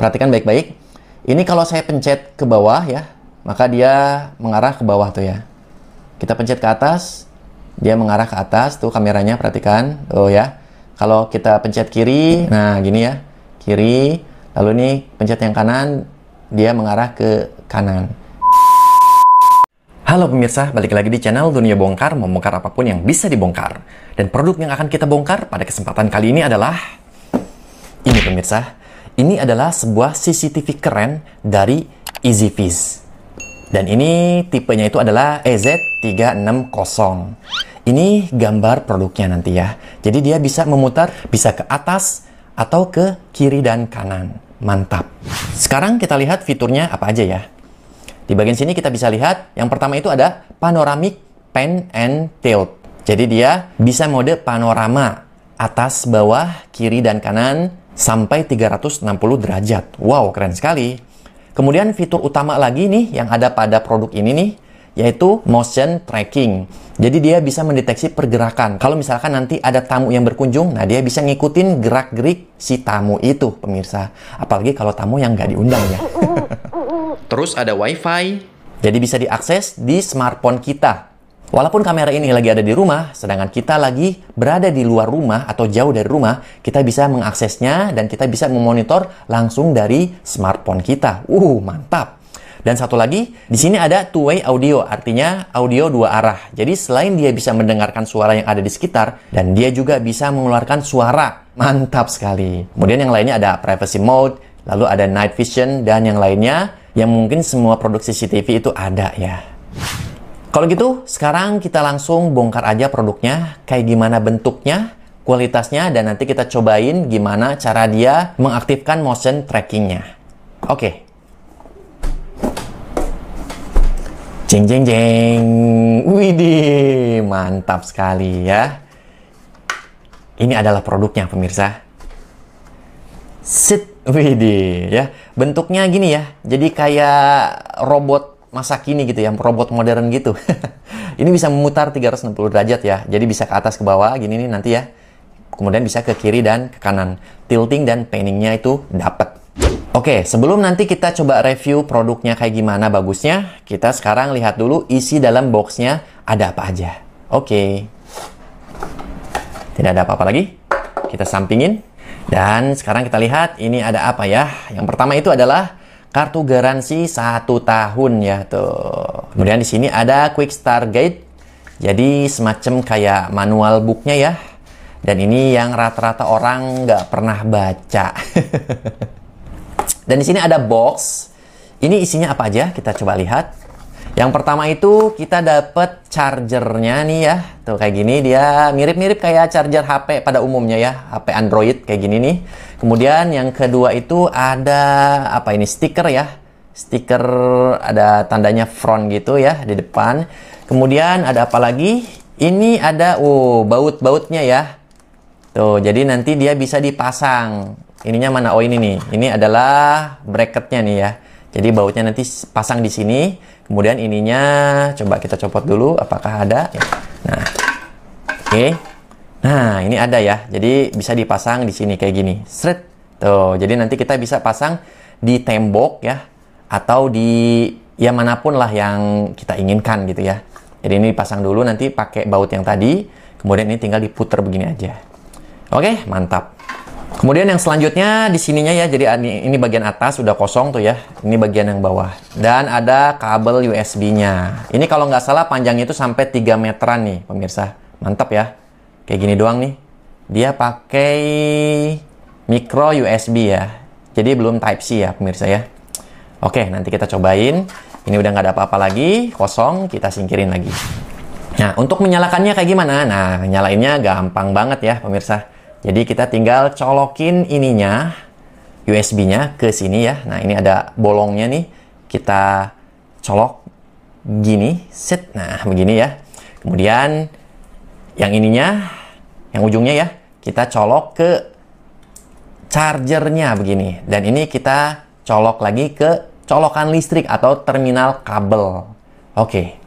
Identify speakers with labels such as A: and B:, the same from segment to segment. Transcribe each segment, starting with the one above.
A: Perhatikan baik-baik. Ini kalau saya pencet ke bawah ya, maka dia mengarah ke bawah tuh ya. Kita pencet ke atas, dia mengarah ke atas tuh kameranya perhatikan. Oh ya. Kalau kita pencet kiri, nah gini ya. Kiri, lalu nih pencet yang kanan, dia mengarah ke kanan. Halo pemirsa, balik lagi di channel Dunia Bongkar, membongkar apa pun yang bisa dibongkar. Dan produk yang akan kita bongkar pada kesempatan kali ini adalah ini pemirsa. Ini adalah sebuah CCTV keren dari EasyViz. Dan ini tipenya itu adalah EZ360. Ini gambar produknya nanti ya. Jadi dia bisa memutar, bisa ke atas atau ke kiri dan kanan. Mantap. Sekarang kita lihat fiturnya apa aja ya. Di bagian sini kita bisa lihat, yang pertama itu ada panoramic pan and tilt. Jadi dia bisa mode panorama atas, bawah, kiri, dan kanan sampai 360 derajat. Wow, keren sekali. Kemudian fitur utama lagi nih yang ada pada produk ini nih, yaitu motion tracking. Jadi dia bisa mendeteksi pergerakan. Kalau misalkan nanti ada tamu yang berkunjung, nah dia bisa ngikutin gerak-gerik si tamu itu, pemirsa. Apalagi kalau tamu yang nggak diundang ya. Terus ada WiFi, jadi bisa diakses di smartphone kita. Walaupun kamera ini lagi ada di rumah, sedangkan kita lagi berada di luar rumah atau jauh dari rumah, kita bisa mengaksesnya dan kita bisa memonitor langsung dari smartphone kita. Uh, mantap! Dan satu lagi, di sini ada two-way audio, artinya audio dua arah. Jadi selain dia bisa mendengarkan suara yang ada di sekitar, dan dia juga bisa mengeluarkan suara. Mantap sekali. Kemudian yang lainnya ada privacy mode, lalu ada night vision, dan yang lainnya yang mungkin semua produk CCTV itu ada ya. Kalau gitu, sekarang kita langsung bongkar aja produknya, kayak gimana bentuknya, kualitasnya, dan nanti kita cobain gimana cara dia mengaktifkan motion trackingnya. Oke. Jeng jeng jeng. Widih, mantap sekali ya. Ini adalah produknya pemirsa. Sit, widih ya. Bentuknya gini ya. Jadi kayak robot masa kini gitu ya, robot modern gitu. ini bisa memutar 360 derajat ya. Jadi bisa ke atas ke bawah gini nih nanti ya. Kemudian bisa ke kiri dan ke kanan. Tilting dan panningnya itu dapat. Oke, sebelum nanti kita coba review produknya kayak gimana bagusnya, kita sekarang lihat dulu isi dalam boxnya ada apa aja. Oke. Tidak ada apa-apa lagi. Kita sampingin. Dan sekarang kita lihat ini ada apa ya. Yang pertama itu adalah kartu garansi satu tahun ya tuh. Kemudian di sini ada quick start guide. Jadi semacam kayak manual booknya ya. Dan ini yang rata-rata orang nggak pernah baca. Dan di sini ada box. Ini isinya apa aja? Kita coba lihat. Yang pertama itu kita dapat chargernya nih ya. Tuh kayak gini dia mirip-mirip kayak charger HP pada umumnya ya. HP Android kayak gini nih. Kemudian yang kedua itu ada apa ini stiker ya. Stiker ada tandanya front gitu ya di depan. Kemudian ada apa lagi? Ini ada oh baut-bautnya ya. Tuh, jadi nanti dia bisa dipasang. Ininya mana? Oh, ini nih. Ini adalah bracketnya nih ya. Jadi bautnya nanti pasang di sini. Kemudian ininya coba kita copot dulu apakah ada. Nah. Oke. Okay. Nah, ini ada ya. Jadi bisa dipasang di sini kayak gini. Sret. Tuh, jadi nanti kita bisa pasang di tembok ya atau di ya mana pun lah yang kita inginkan gitu ya. Jadi ini dipasang dulu nanti pakai baut yang tadi. Kemudian ini tinggal diputer begini aja. Oke, mantap. Kemudian yang selanjutnya di sininya ya, jadi ini bagian atas udah kosong tuh ya. Ini bagian yang bawah. Dan ada kabel USB-nya. Ini kalau nggak salah panjangnya itu sampai 3 meteran nih, pemirsa. Mantap ya. Kayak gini doang nih. Dia pakai micro USB ya. Jadi belum Type-C ya, pemirsa ya. Oke, nanti kita cobain. Ini udah nggak ada apa-apa lagi, kosong, kita singkirin lagi. Nah, untuk menyalakannya kayak gimana? Nah, nyalainnya gampang banget ya, pemirsa. Jadi kita tinggal colokin ininya, USB-nya ke sini ya. Nah ini ada bolongnya nih. Kita colok gini, set. Nah begini ya. Kemudian yang ininya, yang ujungnya ya, kita colok ke chargernya begini. Dan ini kita colok lagi ke colokan listrik atau terminal kabel. Oke.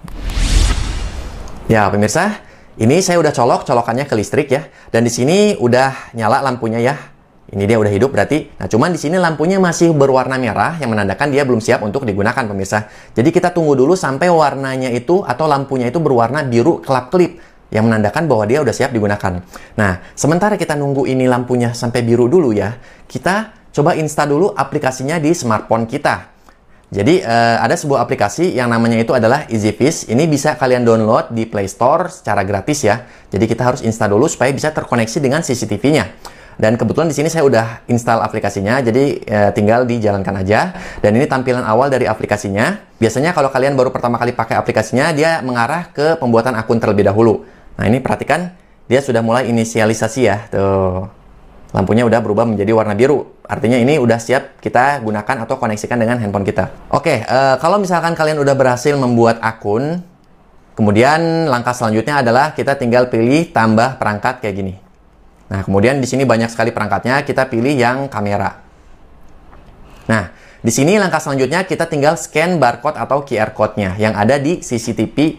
A: Ya pemirsa, ini saya udah colok colokannya ke listrik ya. Dan di sini udah nyala lampunya ya. Ini dia udah hidup berarti. Nah, cuman di sini lampunya masih berwarna merah yang menandakan dia belum siap untuk digunakan pemirsa. Jadi kita tunggu dulu sampai warnanya itu atau lampunya itu berwarna biru kelap-kelip yang menandakan bahwa dia udah siap digunakan. Nah, sementara kita nunggu ini lampunya sampai biru dulu ya, kita coba install dulu aplikasinya di smartphone kita. Jadi uh, ada sebuah aplikasi yang namanya itu adalah EasyFish. Ini bisa kalian download di Play Store secara gratis ya. Jadi kita harus install dulu supaya bisa terkoneksi dengan CCTV-nya. Dan kebetulan di sini saya udah install aplikasinya, jadi e, tinggal dijalankan aja. Dan ini tampilan awal dari aplikasinya. Biasanya kalau kalian baru pertama kali pakai aplikasinya, dia mengarah ke pembuatan akun terlebih dahulu. Nah ini perhatikan, dia sudah mulai inisialisasi ya. Tuh, lampunya udah berubah menjadi warna biru. Artinya ini udah siap kita gunakan atau koneksikan dengan handphone kita. Oke, e, kalau misalkan kalian udah berhasil membuat akun, kemudian langkah selanjutnya adalah kita tinggal pilih tambah perangkat kayak gini. Nah, kemudian di sini banyak sekali perangkatnya, kita pilih yang kamera. Nah, di sini langkah selanjutnya kita tinggal scan barcode atau QR code-nya yang ada di CCTV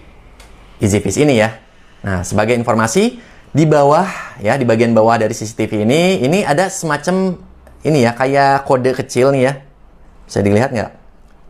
A: EasyFish ini ya. Nah, sebagai informasi, di bawah ya, di bagian bawah dari CCTV ini, ini ada semacam ini ya, kayak kode kecil nih ya. Bisa dilihat nggak?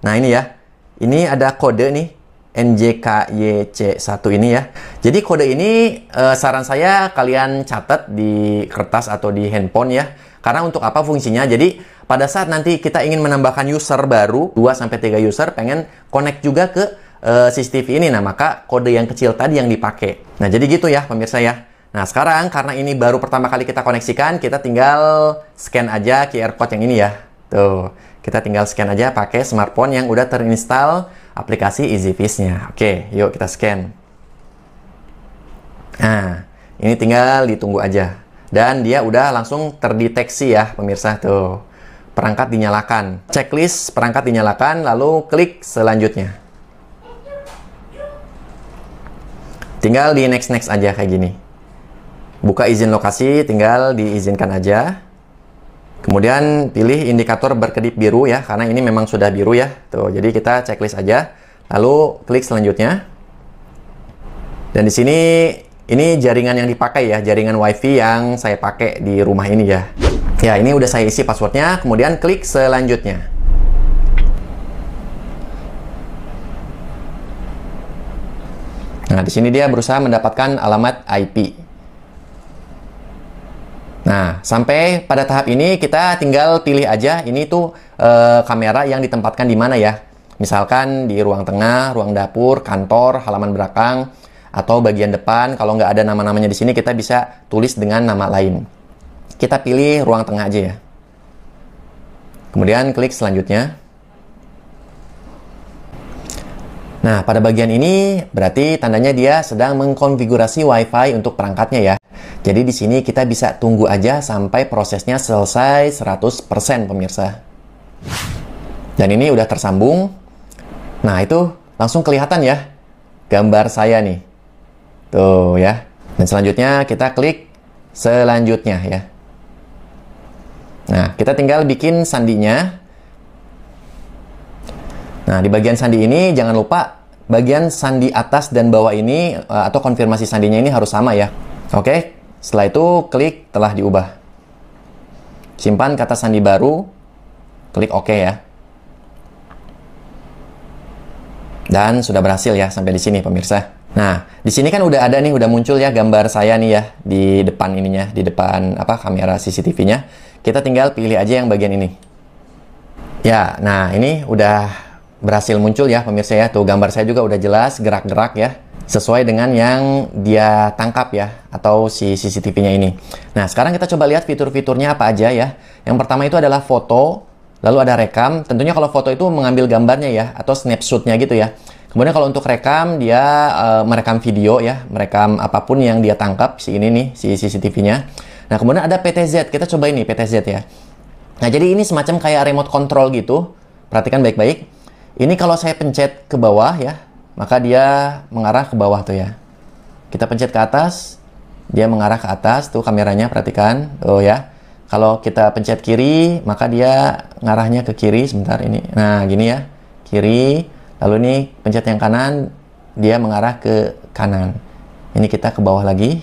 A: Nah, ini ya. Ini ada kode nih NJKYC1 ini ya. Jadi kode ini eh, saran saya kalian catat di kertas atau di handphone ya. Karena untuk apa fungsinya? Jadi pada saat nanti kita ingin menambahkan user baru, 2 sampai 3 user pengen connect juga ke eh, CCTV ini. Nah, maka kode yang kecil tadi yang dipakai. Nah, jadi gitu ya pemirsa ya. Nah, sekarang karena ini baru pertama kali kita koneksikan, kita tinggal scan aja QR code yang ini ya. Tuh, kita tinggal scan aja pakai smartphone yang udah terinstall aplikasi EasyFish-nya. Oke, yuk kita scan. Nah, ini tinggal ditunggu aja. Dan dia udah langsung terdeteksi ya, pemirsa. Tuh, perangkat dinyalakan. Checklist perangkat dinyalakan, lalu klik selanjutnya. Tinggal di next-next aja kayak gini. Buka izin lokasi, tinggal diizinkan aja. Kemudian pilih indikator berkedip biru ya, karena ini memang sudah biru ya. Tuh, jadi kita checklist aja. Lalu klik selanjutnya. Dan di sini ini jaringan yang dipakai ya, jaringan WiFi yang saya pakai di rumah ini ya. Ya, ini udah saya isi passwordnya. Kemudian klik selanjutnya. Nah, di sini dia berusaha mendapatkan alamat IP. Sampai pada tahap ini kita tinggal pilih aja ini tuh e, kamera yang ditempatkan di mana ya. Misalkan di ruang tengah, ruang dapur, kantor, halaman belakang, atau bagian depan. Kalau nggak ada nama-namanya di sini, kita bisa tulis dengan nama lain. Kita pilih ruang tengah aja ya. Kemudian klik selanjutnya. Nah, pada bagian ini berarti tandanya dia sedang mengkonfigurasi WiFi untuk perangkatnya ya. Jadi di sini kita bisa tunggu aja sampai prosesnya selesai 100% pemirsa. Dan ini udah tersambung. Nah, itu langsung kelihatan ya gambar saya nih. Tuh ya. Dan selanjutnya kita klik selanjutnya ya. Nah, kita tinggal bikin sandinya. Nah, di bagian sandi ini jangan lupa bagian sandi atas dan bawah ini eh, atau konfirmasi sandinya ini harus sama ya. Oke, setelah itu klik telah diubah. Simpan kata sandi baru, klik OK ya. Dan sudah berhasil ya sampai di sini pemirsa. Nah, di sini kan udah ada nih, udah muncul ya gambar saya nih ya di depan ininya, di depan apa kamera CCTV-nya. Kita tinggal pilih aja yang bagian ini. Ya, nah ini udah berhasil muncul ya pemirsa ya. Tuh gambar saya juga udah jelas gerak-gerak ya. Sesuai dengan yang dia tangkap ya atau si CCTV-nya ini. Nah, sekarang kita coba lihat fitur-fiturnya apa aja ya. Yang pertama itu adalah foto, lalu ada rekam. Tentunya kalau foto itu mengambil gambarnya ya atau snapshot-nya gitu ya. Kemudian kalau untuk rekam dia uh, merekam video ya, merekam apa pun yang dia tangkap si ini nih, si CCTV-nya. Nah, kemudian ada PTZ. Kita coba ini PTZ ya. Nah, jadi ini semacam kayak remote control gitu. Perhatikan baik-baik. Ini kalau saya pencet ke bawah ya, maka dia mengarah ke bawah tuh ya. Kita pencet ke atas, dia mengarah ke atas tuh kameranya perhatikan. Oh ya. Kalau kita pencet kiri, maka dia ngarahnya ke kiri sebentar ini. Nah, gini ya. Kiri, lalu ini pencet yang kanan, dia mengarah ke kanan. Ini kita ke bawah lagi,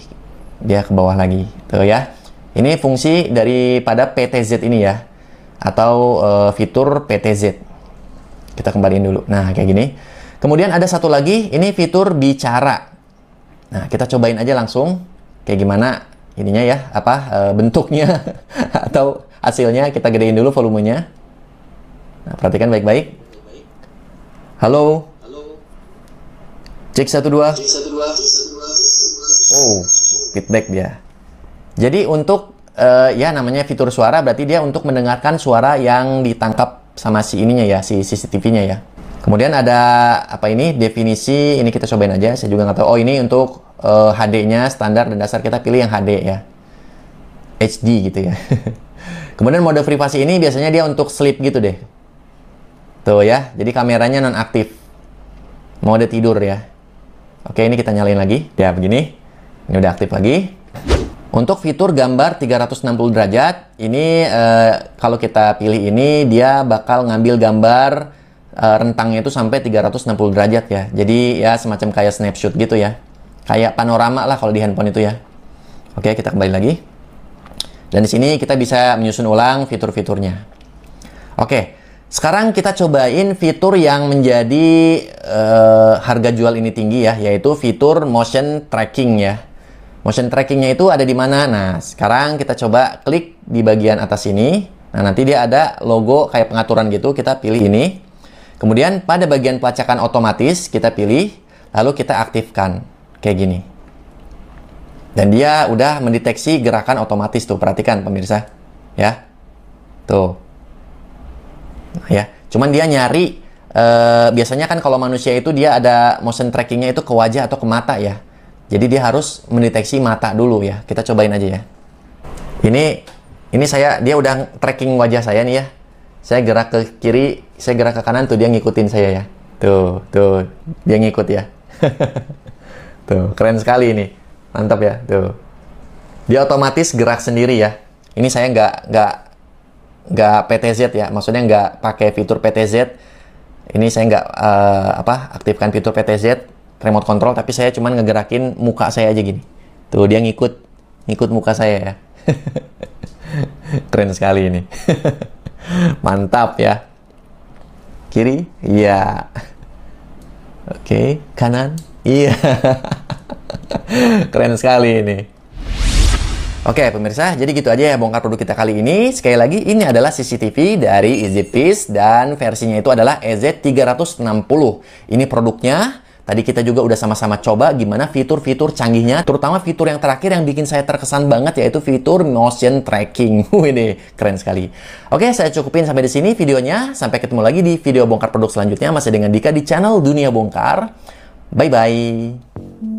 A: dia ke bawah lagi. Tuh ya. Ini fungsi daripada PTZ ini ya, atau uh, fitur PTZ. Kita kembaliin dulu. Nah, kayak gini. Kemudian ada satu lagi, ini fitur bicara. Nah, kita cobain aja langsung kayak gimana ininya ya, apa uh, bentuknya atau hasilnya. Kita gedein dulu volumenya. Nah, perhatikan baik-baik. Halo. Cek satu dua. Oh, feedback dia. Jadi untuk uh, ya namanya fitur suara berarti dia untuk mendengarkan suara yang ditangkap sama si ininya ya, si CCTV-nya ya. Kemudian ada apa ini definisi ini kita cobain aja. Saya juga nggak tahu. Oh ini untuk uh, eh, HD-nya standar dan dasar kita pilih yang HD ya, HD gitu ya. Kemudian mode privasi ini biasanya dia untuk sleep gitu deh. Tuh ya, jadi kameranya non aktif. Mode tidur ya. Oke, ini kita nyalain lagi. Ya begini. Ini udah aktif lagi. Untuk fitur gambar 360 derajat, ini uh, kalau kita pilih ini dia bakal ngambil gambar uh, rentangnya itu sampai 360 derajat ya. Jadi ya semacam kayak snapshot gitu ya. Kayak panorama lah kalau di handphone itu ya. Oke, kita kembali lagi. Dan di sini kita bisa menyusun ulang fitur-fiturnya. Oke, sekarang kita cobain fitur yang menjadi uh, harga jual ini tinggi ya, yaitu fitur motion tracking ya. Motion trackingnya itu ada di mana? Nah, sekarang kita coba klik di bagian atas ini. Nah, nanti dia ada logo kayak pengaturan gitu. Kita pilih ini. Kemudian pada bagian pelacakan otomatis kita pilih, lalu kita aktifkan kayak gini. Dan dia udah mendeteksi gerakan otomatis tuh. Perhatikan pemirsa, ya. Tuh. Nah, ya. Cuman dia nyari uh, biasanya kan kalau manusia itu dia ada motion trackingnya itu ke wajah atau ke mata ya. Jadi dia harus mendeteksi mata dulu ya. Kita cobain aja ya. Ini ini saya dia udah tracking wajah saya nih ya. Saya gerak ke kiri, saya gerak ke kanan tuh dia ngikutin saya ya. Tuh, tuh. Dia ngikut ya. tuh, keren sekali ini. Mantap ya, tuh. Dia otomatis gerak sendiri ya. Ini saya nggak nggak nggak PTZ ya. Maksudnya nggak pakai fitur PTZ. Ini saya nggak uh, apa aktifkan fitur PTZ remote control tapi saya cuma ngegerakin muka saya aja gini. Tuh dia ngikut ngikut muka saya ya. Keren sekali ini. Mantap ya. Kiri? Iya. Oke, kanan? Iya. Keren sekali ini. Oke pemirsa, jadi gitu aja ya bongkar produk kita kali ini. Sekali lagi, ini adalah CCTV dari EasyPiece dan versinya itu adalah EZ360. Ini produknya Tadi kita juga udah sama-sama coba gimana fitur-fitur canggihnya, terutama fitur yang terakhir yang bikin saya terkesan banget yaitu fitur motion tracking. Ini keren sekali. Oke, saya cukupin sampai di sini videonya. Sampai ketemu lagi di video bongkar produk selanjutnya masih dengan Dika di channel Dunia Bongkar. Bye bye.